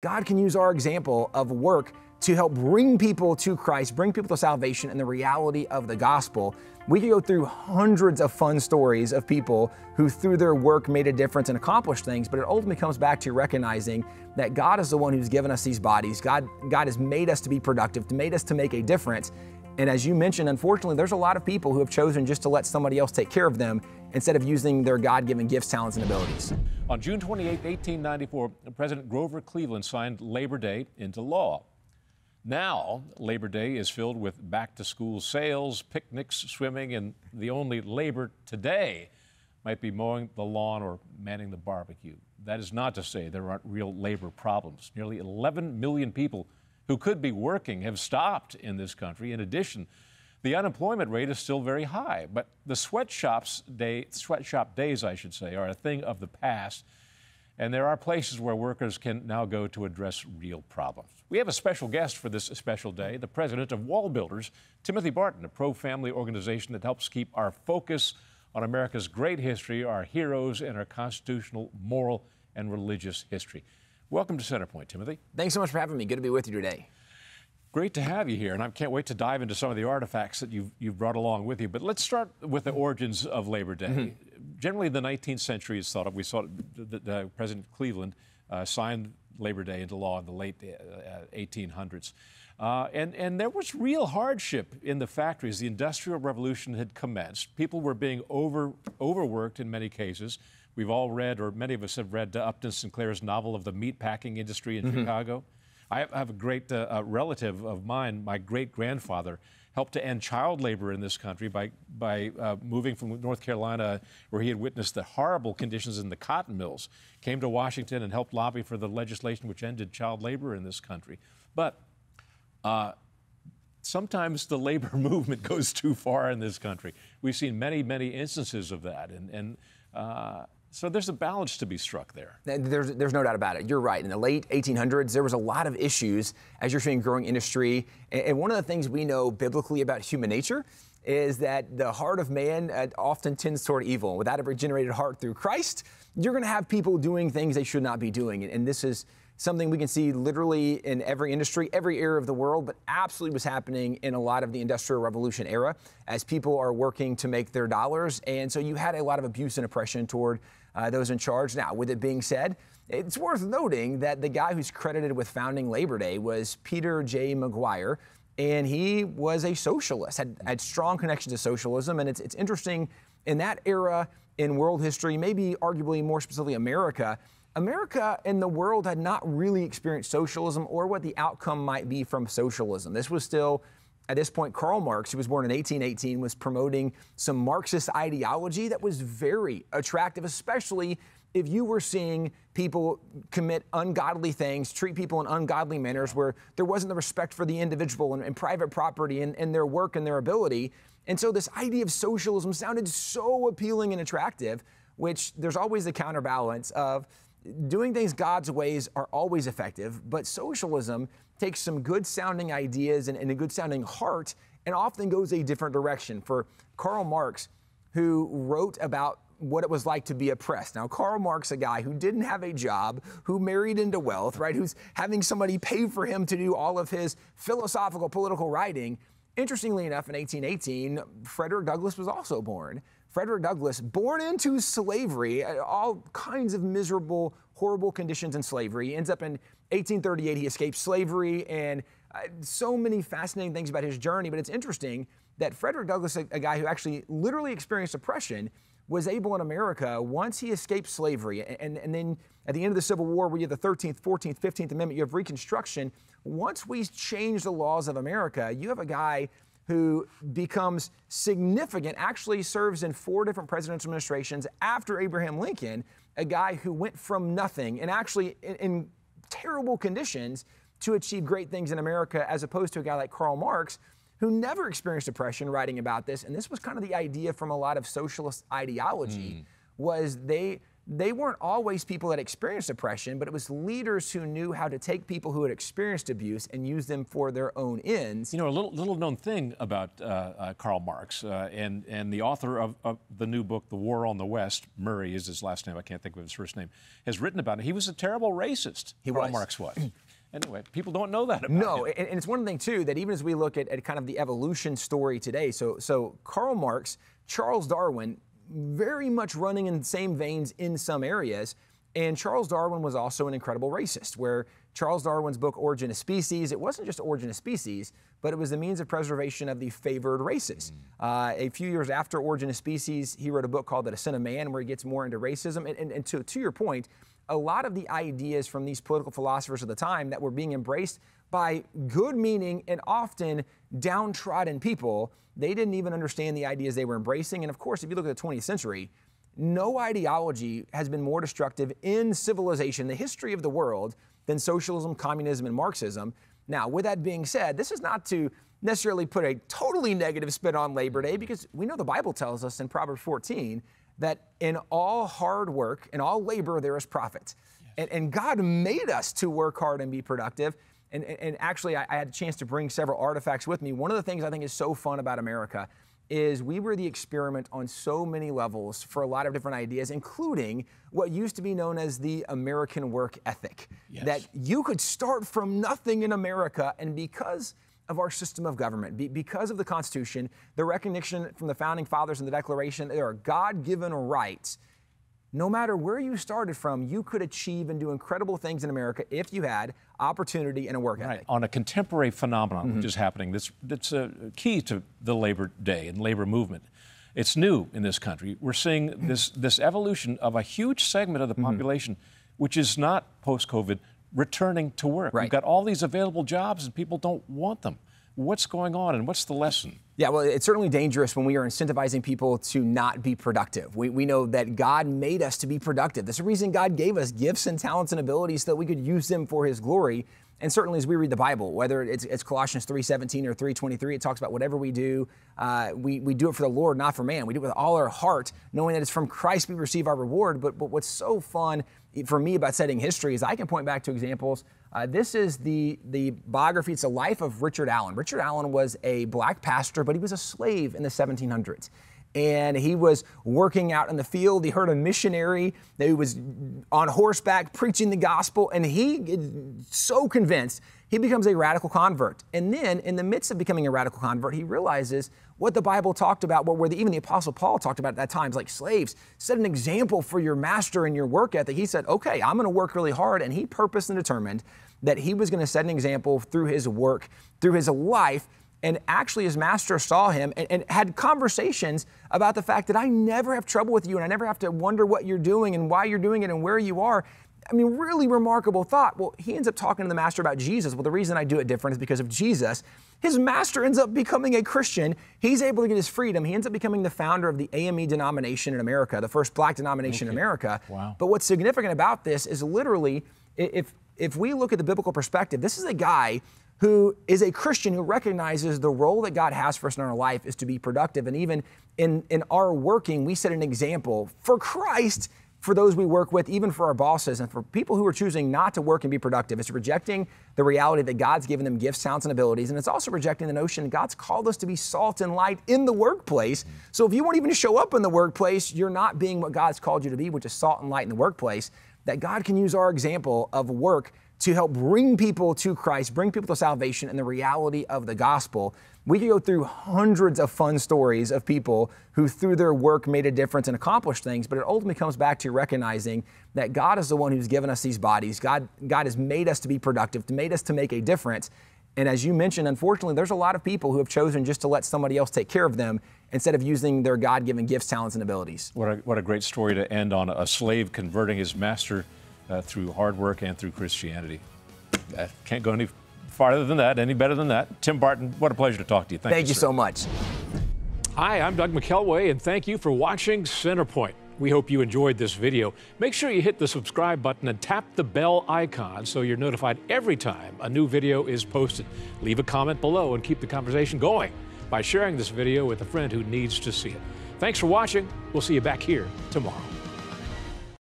God can use our example of work to help bring people to Christ, bring people to salvation and the reality of the gospel. We could go through hundreds of fun stories of people who, through their work, made a difference and accomplished things, but it ultimately comes back to recognizing that God is the one who's given us these bodies. God, God has made us to be productive, made us to make a difference. And as you mentioned, unfortunately, there's a lot of people who have chosen just to let somebody else take care of them instead of using their God given gifts, talents, and abilities. On June 28, 1894, President Grover Cleveland signed Labor Day into law. Now, Labor Day is filled with back to school sales, picnics, swimming, and the only labor today might be mowing the lawn or manning the barbecue. That is not to say there aren't real labor problems. Nearly 11 million people who could be working have stopped in this country. In addition, the unemployment rate is still very high, but the sweatshops day, sweatshop days, I should say, are a thing of the past. And there are places where workers can now go to address real problems. We have a special guest for this special day, the president of WallBuilders, Timothy Barton, a pro family organization that helps keep our focus on America's great history, our heroes, and our constitutional, moral, and religious history. Welcome to Centerpoint, Timothy. Thanks so much for having me. Good to be with you today. Great to have you here, and I can't wait to dive into some of the artifacts that you've, you've brought along with you. But let's start with the origins of Labor Day. Mm-hmm. Generally, the 19th century is thought of. We saw that President Cleveland uh, signed Labor Day into law in the late uh, 1800s. Uh, and, and there was real hardship in the factories. The Industrial Revolution had commenced. People were being over, overworked in many cases. We've all read, or many of us have read, uh, Upton Sinclair's novel of the meatpacking industry in mm-hmm. Chicago. I have a great uh, relative of mine, my great grandfather, helped to end child labor in this country by, by uh, moving from North Carolina, where he had witnessed the horrible conditions in the cotton mills, came to Washington and helped lobby for the legislation which ended child labor in this country. But uh, sometimes the labor movement goes too far in this country. We've seen many, many instances of that. And, and uh, so there's a balance to be struck there. There's, there's no doubt about it. You're right. In the late 1800s, there was a lot of issues as you're seeing growing industry. And one of the things we know biblically about human nature is that the heart of man uh, often tends toward evil. Without a regenerated heart through Christ, you're going to have people doing things they should not be doing. And this is something we can see literally in every industry, every area of the world, but absolutely was happening in a lot of the Industrial Revolution era as people are working to make their dollars. And so you had a lot of abuse and oppression toward uh, those in charge. Now, with it being said, it's worth noting that the guy who's credited with founding Labor Day was Peter J. McGuire, and he was a socialist, had, had strong connections to socialism. And it's, it's interesting in that era in world history, maybe arguably more specifically America, America and the world had not really experienced socialism or what the outcome might be from socialism. This was still, at this point, Karl Marx, who was born in 1818, was promoting some Marxist ideology that was very attractive, especially if you were seeing people commit ungodly things, treat people in ungodly manners where there wasn't the respect for the individual and, and private property and, and their work and their ability. And so this idea of socialism sounded so appealing and attractive, which there's always the counterbalance of doing things God's ways are always effective, but socialism takes some good sounding ideas and, and, a good sounding heart and often goes a different direction. For Karl Marx, who wrote about what it was like to be oppressed. Now, Karl Marx, a guy who didn't have a job, who married into wealth, right, who's having somebody pay for him to do all of his philosophical, political writing. Interestingly enough, in 1818, Frederick Douglass was also born. Frederick Douglass, born into slavery, uh, all kinds of miserable, horrible conditions in slavery. He ends up in 1838, he escapes slavery, and uh, so many fascinating things about his journey. But it's interesting that Frederick Douglass, a, a guy who actually literally experienced oppression, was able in America once he escaped slavery. And, and then at the end of the Civil War, where you have the 13th, 14th, 15th Amendment, you have Reconstruction. Once we change the laws of America, you have a guy who becomes significant, actually serves in four different presidential administrations after Abraham Lincoln, a guy who went from nothing and actually in, in terrible conditions to achieve great things in America, as opposed to a guy like Karl Marx, who never experienced depression, writing about this. And this was kind of the idea from a lot of socialist ideology, mm. was they they weren't always people that experienced oppression, but it was leaders who knew how to take people who had experienced abuse and use them for their own ends. You know, a little, little known thing about uh, uh, Karl Marx uh, and, and the author of, of, the new book, The War on the West, Murray is his last name, I can't think of his first name, has written about it. He was a terrible racist. He Karl was. Marx was. Anyway, people don't know that about no, him. and, and it's one thing too that even as we look at, at kind of the evolution story today, so so Karl Marx, Charles Darwin, very much running in the same veins in some areas. And Charles Darwin was also an incredible racist, where Charles Darwin's book, Origin of Species, it wasn't just Origin of Species, but it was the means of preservation of the favored races. Mm. Uh, a few years after Origin of Species, he wrote a book called The Descent of Man, where he gets more into racism. And, and, and to, to your point, a lot of the ideas from these political philosophers of the time that were being embraced by good meaning and often downtrodden people, they didn't even understand the ideas they were embracing. And of course, if you look at the 20th century, no ideology has been more destructive in civilization, the history of the world, than socialism, communism, and Marxism. Now, with that being said, this is not to necessarily put a totally negative spin on Labor Day because we know the Bible tells us in Proverbs 14 that in all hard work and all labor there is profit. Yes. And, and, God made us to work hard and be productive. And, and actually, I, I had a chance to bring several artifacts with me. One of the things I think is so fun about America is we were the experiment on so many levels for a lot of different ideas, including what used to be known as the American work ethic. Yes. That you could start from nothing in America, and because of our system of government, be, because of the Constitution, the recognition from the founding fathers in the Declaration, there are God given rights no matter where you started from, you could achieve and do incredible things in America if you had opportunity and a work right. ethic. On a contemporary phenomenon mm-hmm. which is happening, that's, that's a key to the Labor Day and labor movement. It's new in this country. We're seeing this, this evolution of a huge segment of the mm-hmm. population, which is not post COVID, returning to work. Right. We've got all these available jobs and people don't want them. What's going on and what's the lesson? Yeah, well, it's certainly dangerous when we are incentivizing people to not be productive. We, we know that God made us to be productive. That's the reason God gave us gifts and talents and abilities so that we could use them for His glory. And certainly as we read the Bible, whether it's, it's Colossians 3.17 or 3.23, it talks about whatever we do, uh, we, we do it for the Lord, not for man. We do it with all our heart, knowing that it's from Christ we receive our reward. But, but what's so fun for me about studying history is I can point back to examples uh, this is the, the biography, it's a life of Richard Allen. Richard Allen was a black pastor, but he was a slave in the 1700s. And he was working out in the field. He heard a missionary that was on horseback preaching the gospel, and he so convinced he becomes a radical convert. And then, in the midst of becoming a radical convert, he realizes what the Bible talked about, what where the, even the Apostle Paul talked about at that time, like slaves, set an example for your master and your work ethic. He said, okay, I'm going to work really hard. And he purposed and determined that he was going to set an example through his work, through his life. And actually, his master saw him and, and, had conversations about the fact that I never have trouble with you and I never have to wonder what you're doing and why you're doing it and where you are. I mean, really remarkable thought. Well, he ends up talking to the master about Jesus. Well, the reason I do it different is because of Jesus. His master ends up becoming a Christian. He's able to get his freedom. He ends up becoming the founder of the AME denomination in America, the first black denomination okay. in America. Wow. But what's significant about this is literally, if, if we look at the biblical perspective, this is a guy who is a Christian who recognizes the role that God has for us in our life is to be productive. And even in, in our working, we set an example for Christ for those we work with, even for our bosses, and for people who are choosing not to work and be productive. It's rejecting the reality that God's given them gifts, talents, and abilities. And it's also rejecting the notion God's called us to be salt and light in the workplace. So if you won't even show up in the workplace, you're not being what God's called you to be, which is salt and light in the workplace. That God can use our example of work to help bring people to Christ, bring people to salvation and the reality of the gospel. We could go through hundreds of fun stories of people who, through their work, made a difference and accomplished things, but it ultimately comes back to recognizing that God is the one who's given us these bodies. God, God has made us to be productive, made us to make a difference. And as you mentioned, unfortunately, there's a lot of people who have chosen just to let somebody else take care of them instead of using their God given gifts, talents, and abilities. What a, what a great story to end on a slave converting his master uh, through hard work and through Christianity. Uh, can't go any farther than that, any better than that. Tim Barton, what a pleasure to talk to you. Thank, thank you, you so much. Hi, I'm Doug McKelway, and thank you for watching Centerpoint. We hope you enjoyed this video. Make sure you hit the subscribe button and tap the bell icon so you're notified every time a new video is posted. Leave a comment below and keep the conversation going by sharing this video with a friend who needs to see it. Thanks for watching. We'll see you back here tomorrow.